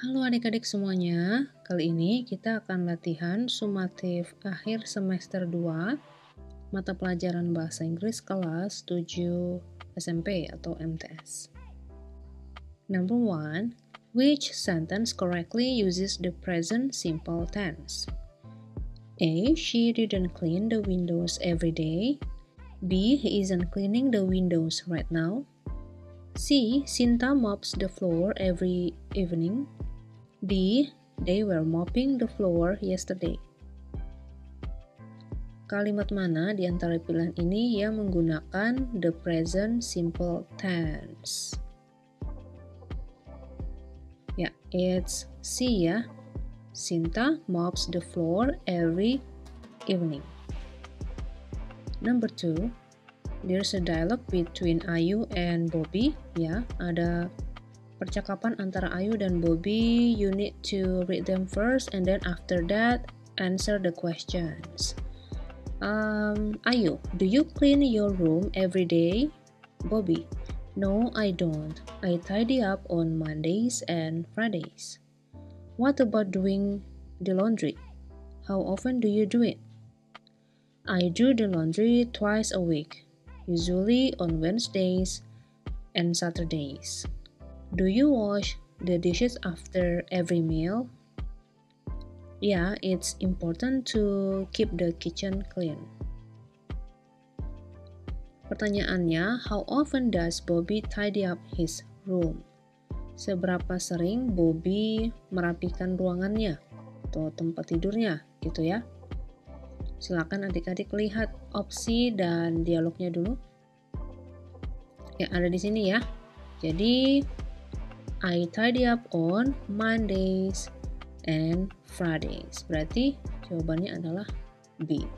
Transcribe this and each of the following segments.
Halo adik-adik semuanya, kali ini kita akan latihan sumatif akhir semester 2 mata pelajaran bahasa Inggris kelas 7 SMP atau MTS. Number 1, which sentence correctly uses the present simple tense? A. She didn't clean the windows every day. B. He isn't cleaning the windows right now. C. Sinta mops the floor every evening. D. They were mopping the floor yesterday. Kalimat mana di antara pilihan ini yang menggunakan the present simple tense? Ya, it's C ya. Sinta mops the floor every evening. Number two, there's a dialogue between Ayu and Bobby. Ya, ada percakapan antara Ayu dan Bobby, you need to read them first and then after that answer the questions. Um, Ayu, do you clean your room every day? Bobby, no, I don't. I tidy up on Mondays and Fridays. What about doing the laundry? How often do you do it? I do the laundry twice a week, usually on Wednesdays and Saturdays. Do you wash the dishes after every meal? Yeah, it's important to keep the kitchen clean. Pertanyaannya, how often does Bobby tidy up his room? Seberapa sering Bobby merapikan ruangannya atau tempat tidurnya, gitu ya? Silakan adik-adik lihat opsi dan dialognya dulu. Ya, ada di sini ya. Jadi, I tidy up on Mondays and Fridays. Berarti jawabannya adalah B.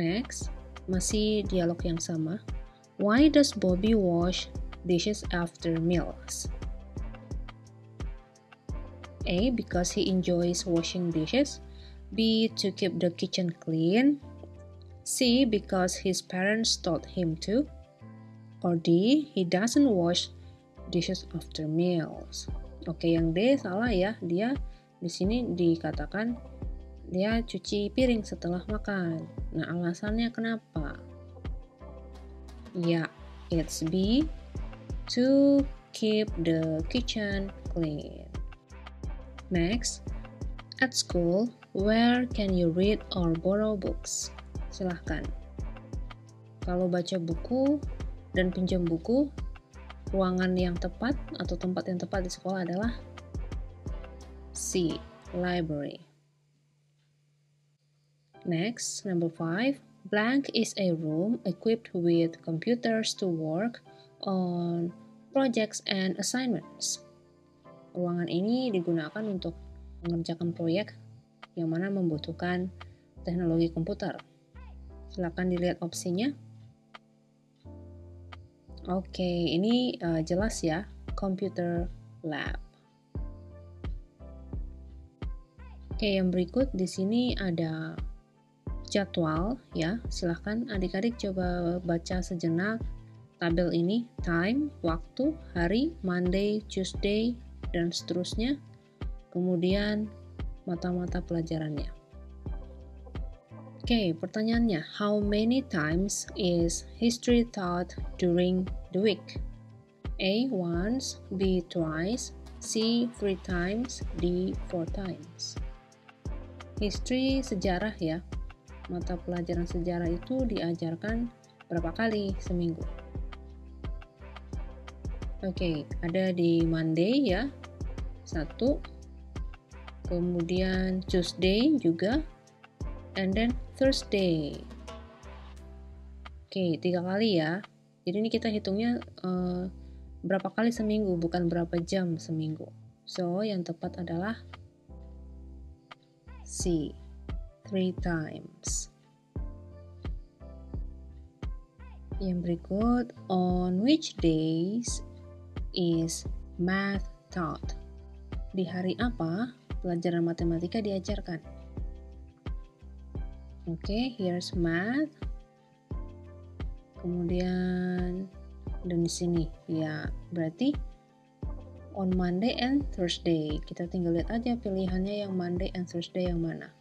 Next, masih dialog yang sama. Why does Bobby wash dishes after meals? A. Because he enjoys washing dishes. B. To keep the kitchen clean. C. Because his parents taught him to. Or D. He doesn't wash dishes after meals. Oke, yang D salah ya. Dia di sini dikatakan dia cuci piring setelah makan. Nah, alasannya kenapa? Ya, it's B to keep the kitchen clean. Next, at school, where can you read or borrow books? Silahkan. Kalau baca buku dan pinjam buku, ruangan yang tepat atau tempat yang tepat di sekolah adalah C. Library. Next, number five, blank is a room equipped with computers to work on projects and assignments. Ruangan ini digunakan untuk mengerjakan proyek yang mana membutuhkan teknologi komputer. Silakan dilihat opsinya. Oke, ini uh, jelas ya, computer lab. Oke, yang berikut di sini ada jadwal ya. Silahkan adik-adik coba baca sejenak tabel ini, time, waktu, hari, Monday, Tuesday, dan seterusnya. Kemudian mata-mata pelajarannya. Oke, okay, pertanyaannya, how many times is history taught during the week? A. Once, B. Twice, C. Three times, D. Four times. History sejarah ya. Mata pelajaran sejarah itu diajarkan berapa kali seminggu? Oke, okay, ada di Monday ya, satu. Kemudian Tuesday juga and then Thursday. Oke, tiga kali ya. Jadi ini kita hitungnya uh, berapa kali seminggu, bukan berapa jam seminggu. So, yang tepat adalah C. Three times. Yang berikut, on which days is math taught? Di hari apa pelajaran matematika diajarkan? Oke, okay, here's math. Kemudian dan di sini ya berarti on Monday and Thursday. Kita tinggal lihat aja pilihannya yang Monday and Thursday yang mana.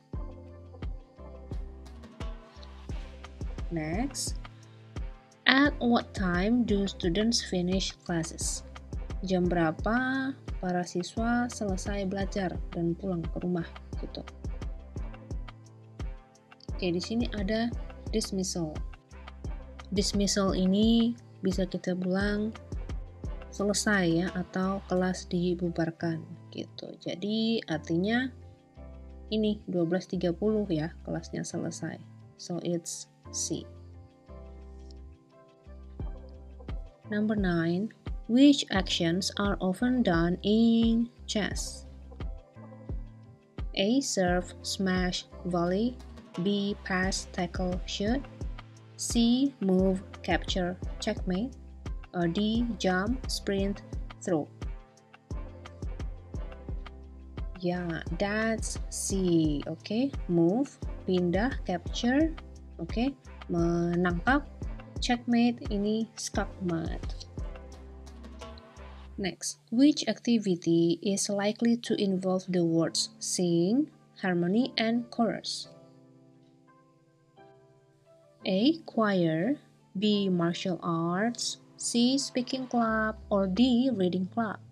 Next, at what time do students finish classes? Jam berapa para siswa selesai belajar dan pulang ke rumah gitu. Oke, di sini ada dismissal. Dismissal ini bisa kita bilang selesai ya atau kelas dibubarkan gitu. Jadi artinya ini 12.30 ya kelasnya selesai. So it's C. Number 9. Which actions are often done in chess? A. Serve, smash, volley. B. Pass, tackle, shoot. C. Move, capture, checkmate. Or D. Jump, sprint, throw. Yeah, that's C. Okay, move, pindah, capture. Okay, menangkap, checkmate. Ini skakmat. Next, which activity is likely to involve the words sing, harmony, and chorus? A. Choir B. Martial arts C. Speaking club or D. Reading club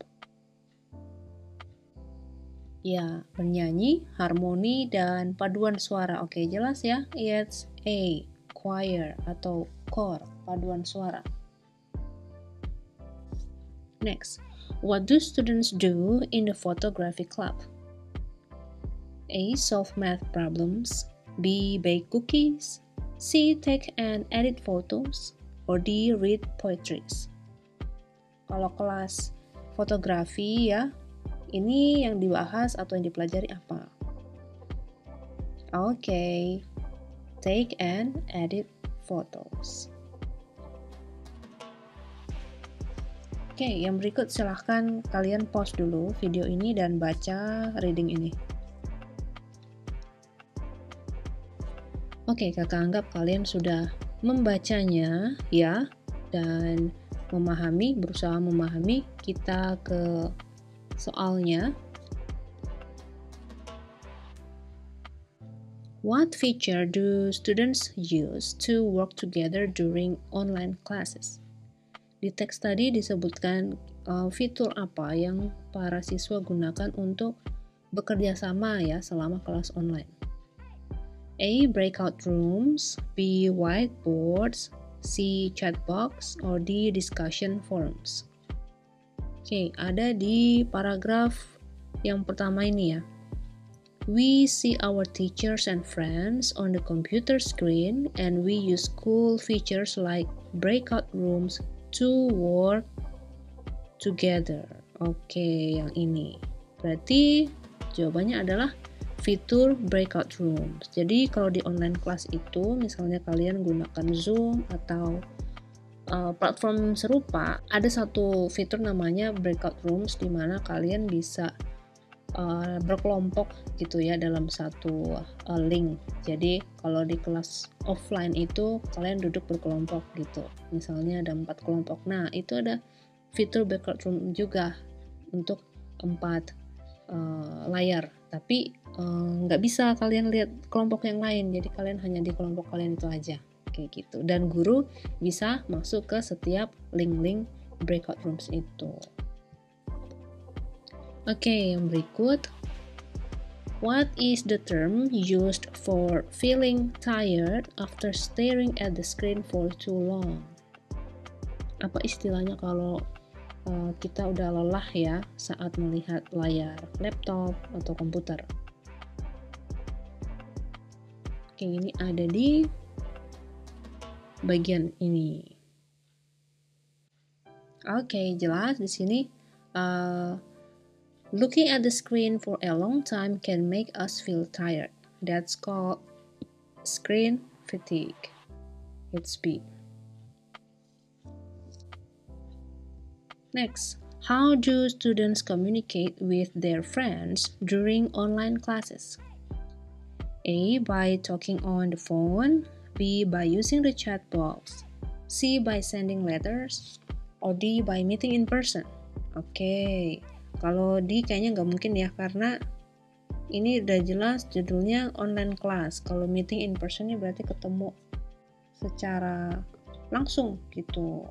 Ya, bernyanyi, harmoni, dan paduan suara. Oke, jelas ya? It's A. Choir atau core, paduan suara. Next, what do students do in the photography club? A. Solve math problems. B. Bake cookies. C. Take and edit photos. Or D. Read poetries. Kalau kelas fotografi ya, ini yang dibahas atau yang dipelajari apa? Oke, okay. take and edit photos. Oke, yang berikut silahkan kalian pause dulu video ini dan baca reading ini. Oke, kakak anggap kalian sudah membacanya ya dan memahami, berusaha memahami kita ke soalnya. What feature do students use to work together during online classes? Di teks tadi disebutkan uh, fitur apa yang para siswa gunakan untuk bekerja sama ya selama kelas online. A. Breakout rooms B. Whiteboards C. Chat box or D. Discussion forums Oke, okay, ada di paragraf yang pertama ini ya. We see our teachers and friends on the computer screen and we use cool features like breakout rooms to work together. Oke, yang ini. Berarti jawabannya adalah fitur breakout rooms. Jadi kalau di online class itu misalnya kalian gunakan Zoom atau uh, platform serupa, ada satu fitur namanya breakout rooms di mana kalian bisa uh, berkelompok gitu ya dalam satu uh, link. Jadi kalau di kelas offline itu kalian duduk berkelompok gitu. Misalnya ada empat kelompok. Nah itu ada fitur backup room juga untuk empat uh, layar. Tapi nggak uh, bisa kalian lihat kelompok yang lain. Jadi kalian hanya di kelompok kalian itu aja kayak gitu. Dan guru bisa masuk ke setiap link-link breakout rooms itu. Oke, okay, yang berikut. What is the term used for feeling tired after staring at the screen for too long? Apa istilahnya kalau kita udah lelah ya saat melihat layar laptop atau komputer? Oke, ini ada di bagian ini. Oke, jelas di sini. Uh, Looking at the screen for a long time can make us feel tired. That's called screen fatigue. It's B. Next, how do students communicate with their friends during online classes? A. By talking on the phone. B. By using the chat box. C. By sending letters. Or D. By meeting in person. Okay. Kalau di kayaknya nggak mungkin ya karena ini udah jelas judulnya online class. Kalau meeting in person berarti ketemu secara langsung gitu.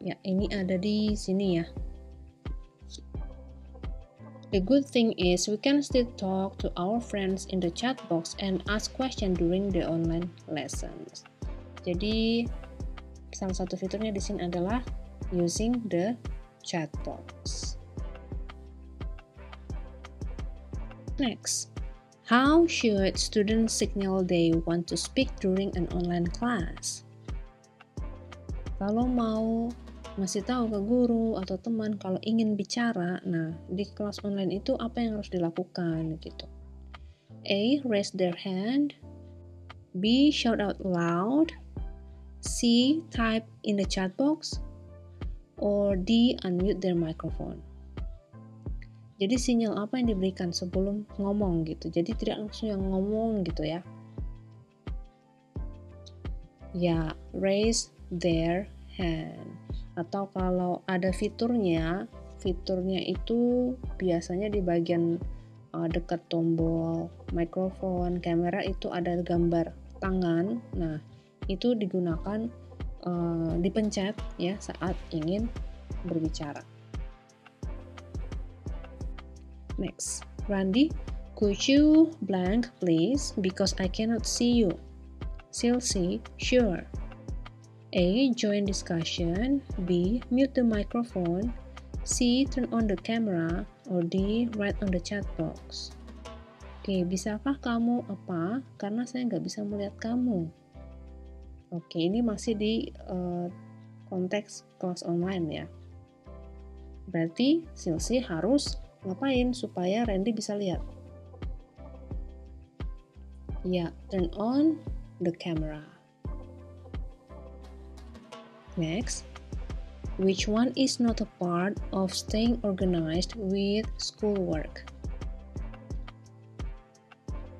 Ya, ini ada di sini ya. The good thing is we can still talk to our friends in the chat box and ask questions during the online lessons. Jadi salah satu fiturnya di sini adalah using the chat box. Next, how should students signal they want to speak during an online class? Kalau mau masih tahu ke guru atau teman kalau ingin bicara, nah di kelas online itu apa yang harus dilakukan gitu. A. Raise their hand. B. Shout out loud. C. Type in the chat box. Or D. Unmute their microphone. Jadi sinyal apa yang diberikan sebelum ngomong gitu. Jadi tidak langsung yang ngomong gitu ya. Ya, raise their hand atau kalau ada fiturnya fiturnya itu biasanya di bagian uh, dekat tombol mikrofon kamera itu ada gambar tangan. Nah itu digunakan uh, dipencet ya saat ingin berbicara. Next Randy could you blank please? Because I cannot see you. Silsi sure A. Join discussion B. Mute the microphone C. Turn on the camera or D. Write on the chat box Oke, bisakah kamu apa? Karena saya nggak bisa melihat kamu. Oke, ini masih di uh, konteks kelas online ya. Berarti Silsi harus ngapain supaya Randy bisa lihat? Ya, turn on the camera. Next, which one is not a part of staying organized with schoolwork?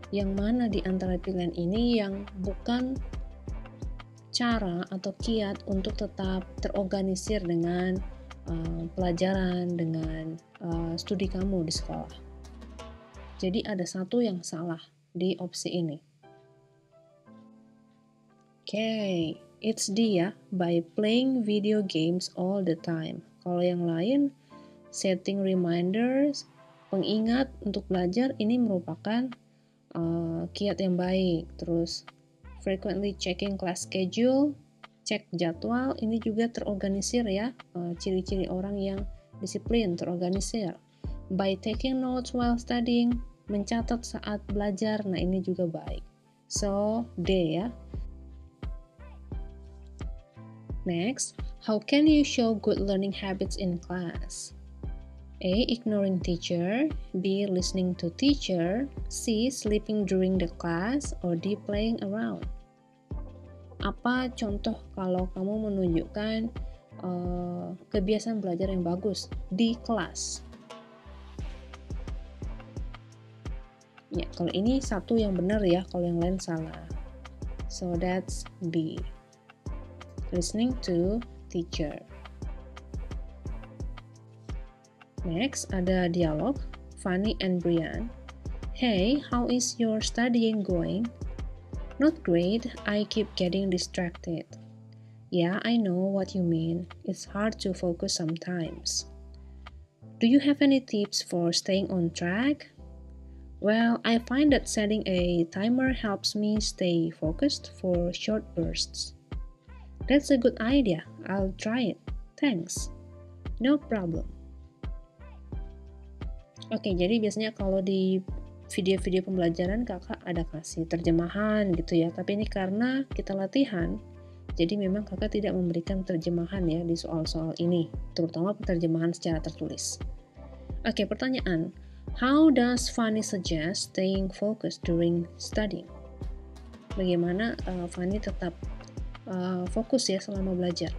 Yang mana di antara pilihan ini yang bukan cara atau kiat untuk tetap terorganisir dengan uh, pelajaran, dengan uh, studi kamu di sekolah? Jadi ada satu yang salah di opsi ini. Oke, okay. It's dia by playing video games all the time. Kalau yang lain, setting reminders, pengingat untuk belajar ini merupakan uh, kiat yang baik. Terus frequently checking class schedule, cek jadwal, ini juga terorganisir ya. Uh, ciri-ciri orang yang disiplin, terorganisir. By taking notes while studying, mencatat saat belajar, nah ini juga baik. So, D ya. Next, how can you show good learning habits in class? A. Ignoring teacher B. Listening to teacher C. Sleeping during the class or D. Playing around Apa contoh kalau kamu menunjukkan uh, kebiasaan belajar yang bagus di kelas? Ya, kalau ini satu yang benar ya, kalau yang lain salah. So that's B listening to teacher. Next, ada dialog Fanny and Brian. Hey, how is your studying going? Not great, I keep getting distracted. Yeah, I know what you mean. It's hard to focus sometimes. Do you have any tips for staying on track? Well, I find that setting a timer helps me stay focused for short bursts. That's a good idea. I'll try it. Thanks. No problem. Oke, jadi biasanya kalau di video-video pembelajaran kakak ada kasih terjemahan gitu ya. Tapi ini karena kita latihan, jadi memang kakak tidak memberikan terjemahan ya di soal-soal ini, terutama terjemahan secara tertulis. Oke, pertanyaan. How does Fanny suggest staying focused during studying? Bagaimana uh, Fanny tetap uh, fokus ya selama belajar.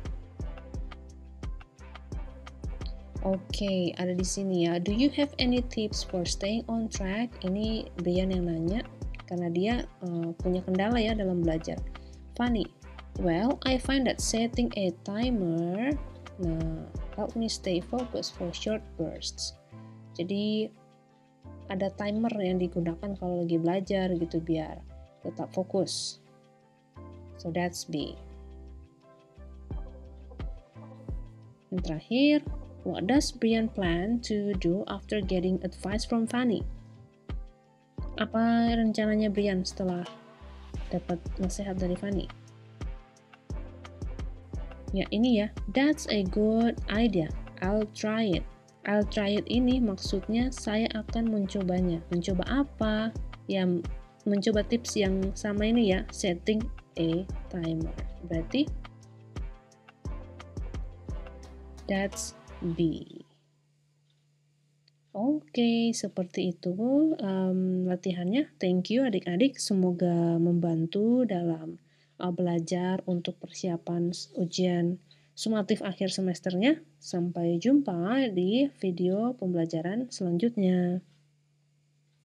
Oke, okay, ada di sini ya. Do you have any tips for staying on track? Ini Brian yang nanya karena dia uh, punya kendala ya dalam belajar. Funny. Well, I find that setting a timer. Nah, help me stay focused for short bursts. Jadi ada timer yang digunakan kalau lagi belajar gitu biar tetap fokus. So that's B. Yang terakhir, what does Brian plan to do after getting advice from Fanny? Apa rencananya Brian setelah dapat nasihat dari Fanny? Ya ini ya, that's a good idea. I'll try it. I'll try it ini maksudnya saya akan mencobanya. Mencoba apa? Ya, mencoba tips yang sama ini ya, setting a timer. Berarti that's B. Oke, seperti itu um, latihannya. Thank you adik-adik. Semoga membantu dalam uh, belajar untuk persiapan ujian sumatif akhir semesternya. Sampai jumpa di video pembelajaran selanjutnya.